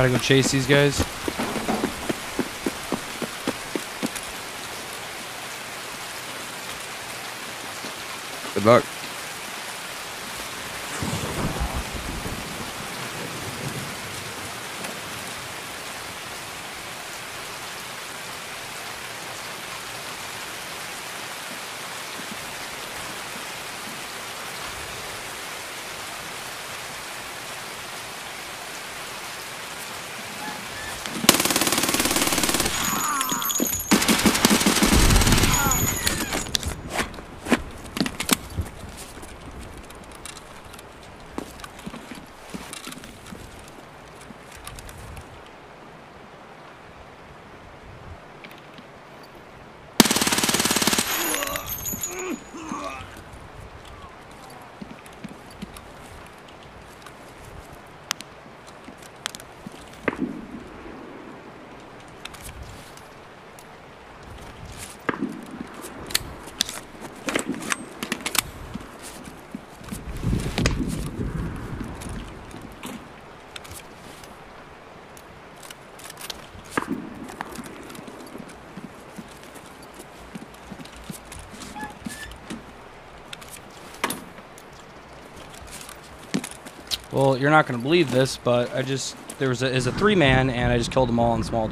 To go chase these guys. Good luck. fuck. Well, you're not gonna believe this, but I just there was a is a three man, and I just killed them all in small